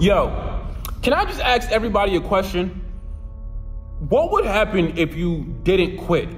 Yo, can I just ask everybody a question? What would happen if you didn't quit?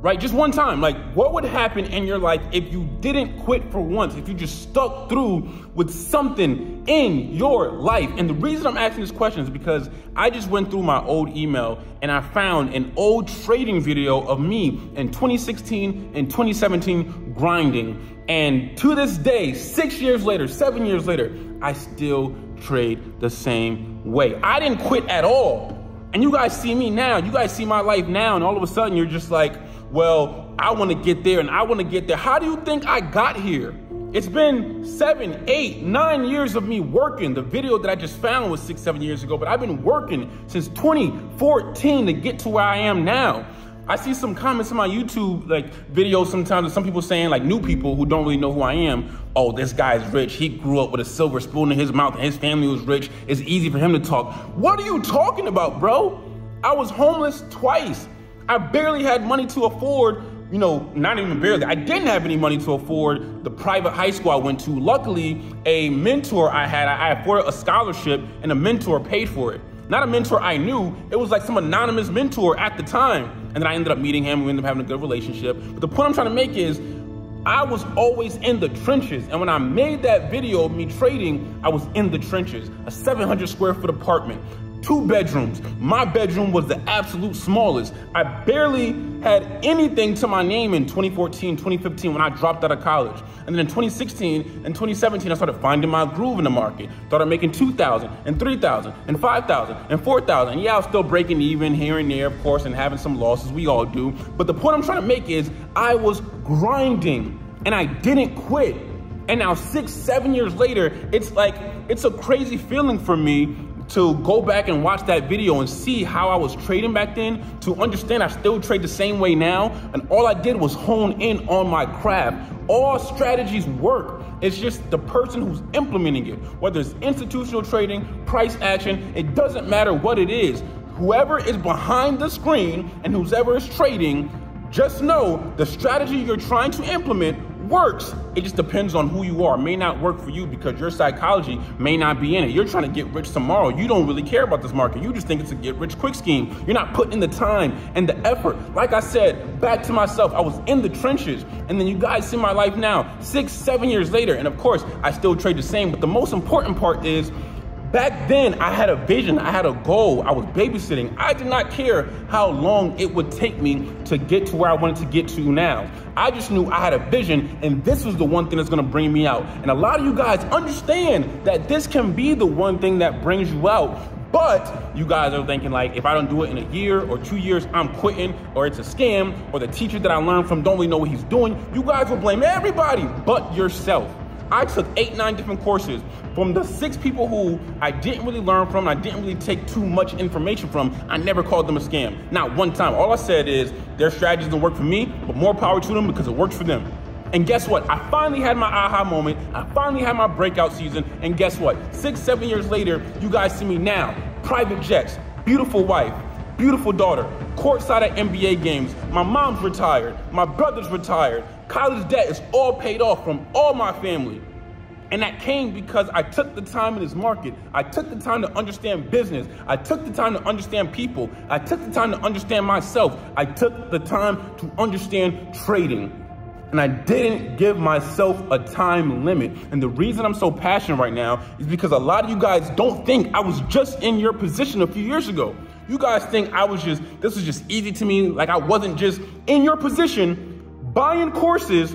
Right? Just one time. Like, what would happen in your life if you didn't quit for once? If you just stuck through with something in your life? And the reason I'm asking this question is because I just went through my old email and I found an old trading video of me in 2016 and 2017 grinding. And to this day, six years later, seven years later, I still trade the same way. I didn't quit at all. And you guys see me now, you guys see my life now, and all of a sudden you're just like, well, I want to get there and I want to get there. How do you think I got here? It's been seven, eight, nine years of me working. The video that I just found was six, seven years ago, but I've been working since 2014 to get to where I am now. I see some comments in my YouTube like videos sometimes of some people saying like new people who don't really know who I am. Oh, this guy's rich. He grew up with a silver spoon in his mouth and his family was rich. It's easy for him to talk. What are you talking about, bro? I was homeless twice. I barely had money to afford, you know, not even barely. I didn't have any money to afford the private high school I went to. Luckily, a mentor I had, I afforded a scholarship and a mentor paid for it. Not a mentor I knew, it was like some anonymous mentor at the time. And then I ended up meeting him, we ended up having a good relationship. But the point I'm trying to make is, I was always in the trenches. And when I made that video of me trading, I was in the trenches. A 700 square foot apartment, two bedrooms. My bedroom was the absolute smallest. I barely had anything to my name in 2014, 2015 when I dropped out of college. And then in 2016 and 2017, I started finding my groove in the market. Started making 2,000 and 3,000 and 5,000 and 4,000. Yeah, I was still breaking even here and there, of course, and having some losses. We all do. But the point I'm trying to make is I was grinding and I didn't quit. And now six, seven years later, it's like, it's a crazy feeling for me to go back and watch that video and see how I was trading back then, to understand I still trade the same way now. And all I did was hone in on my craft. All strategies work. It's just the person who's implementing it, whether it's institutional trading, price action, it doesn't matter what it is. Whoever is behind the screen and whoever is trading, just know the strategy you're trying to implement works. It just depends on who you are. It may not work for you because your psychology may not be in it. You're trying to get rich tomorrow. You don't really care about this market. You just think it's a get rich quick scheme. You're not putting in the time and the effort. Like I said, back to myself, I was in the trenches. And then you guys see my life now, six, seven years later. And of course, I still trade the same. But the most important part is Back then, I had a vision, I had a goal, I was babysitting. I did not care how long it would take me to get to where I wanted to get to now. I just knew I had a vision, and this was the one thing that's gonna bring me out. And a lot of you guys understand that this can be the one thing that brings you out. But you guys are thinking like, if I don't do it in a year or two years, I'm quitting, or it's a scam, or the teacher that I learned from don't really know what he's doing. You guys will blame everybody but yourself. I took eight, nine different courses from the six people who I didn't really learn from, I didn't really take too much information from. I never called them a scam. Not one time. All I said is their strategies don't work for me, but more power to them because it works for them. And guess what? I finally had my aha moment. I finally had my breakout season. And guess what? Six, seven years later, you guys see me now. Private jets, beautiful wife, beautiful daughter, courtside at NBA games. My mom's retired. My brother's retired. College debt is all paid off from all my family. And that came because I took the time in this market. I took the time to understand business. I took the time to understand people. I took the time to understand myself. I took the time to understand trading. And I didn't give myself a time limit. And the reason I'm so passionate right now is because a lot of you guys don't think I was just in your position a few years ago. You guys think I was just, this was just easy to me, like I wasn't just in your position buying courses,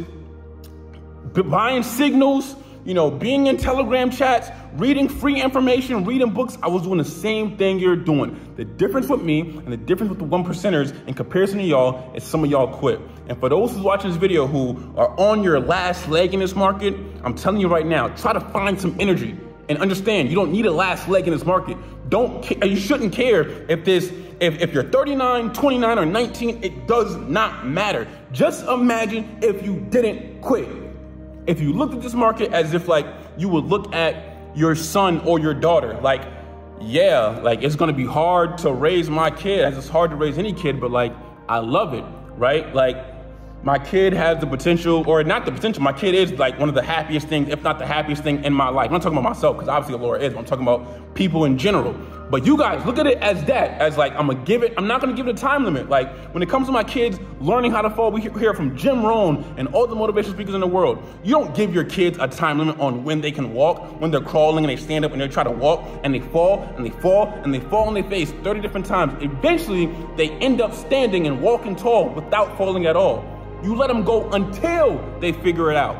buying signals, you know, being in Telegram chats, reading free information, reading books, I was doing the same thing you're doing. The difference with me and the difference with the one percenters in comparison to y'all is some of y'all quit. And for those who's watching this video who are on your last leg in this market, I'm telling you right now, try to find some energy and understand you don't need a last leg in this market. Don't you shouldn't care if this if, if you're 39, 29, or 19, it does not matter. Just imagine if you didn't quit. If you looked at this market as if like you would look at your son or your daughter, like, yeah, like it's gonna be hard to raise my kid, as it's hard to raise any kid, but like I love it, right? Like my kid has the potential, or not the potential, my kid is like one of the happiest things, if not the happiest thing in my life. I'm not talking about myself, because obviously Laura is, I'm talking about people in general. But you guys, look at it as that, as like, I'm gonna give it, I'm not gonna give it a time limit. Like, when it comes to my kids learning how to fall, we hear from Jim Rohn and all the motivational speakers in the world. You don't give your kids a time limit on when they can walk, when they're crawling and they stand up and they try to walk and they fall and they fall and they fall on their face 30 different times. Eventually, they end up standing and walking tall without falling at all. You let them go until they figure it out.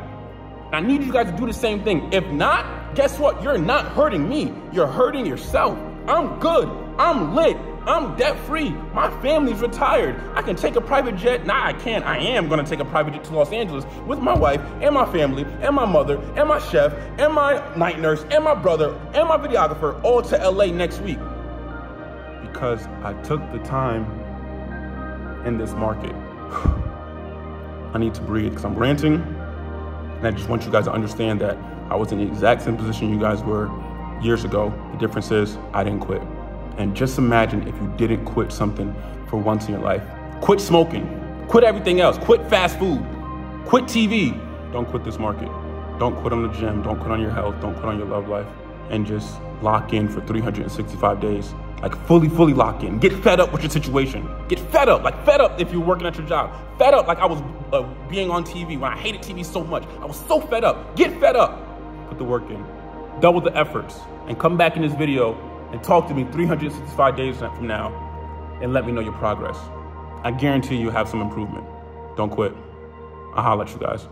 I need you guys to do the same thing. If not, guess what? You're not hurting me. You're hurting yourself. I'm good. I'm lit. I'm debt free. My family's retired. I can take a private jet. Nah, I can't. I am going to take a private jet to Los Angeles with my wife and my family and my mother and my chef and my night nurse and my brother and my videographer all to LA next week. Because I took the time in this market. I need to breathe because I'm ranting. And I just want you guys to understand that I was in the exact same position you guys were years ago. The difference is I didn't quit. And just imagine if you didn't quit something for once in your life. Quit smoking, quit everything else, quit fast food, quit TV. Don't quit this market. Don't quit on the gym, don't quit on your health, don't quit on your love life. And just lock in for 365 days like fully, fully lock in. Get fed up with your situation. Get fed up, like fed up if you're working at your job. Fed up like I was uh, being on TV when I hated TV so much. I was so fed up. Get fed up. Put the work in. Double the efforts. And come back in this video and talk to me 365 days from now and let me know your progress. I guarantee you have some improvement. Don't quit. I'll holler at you guys.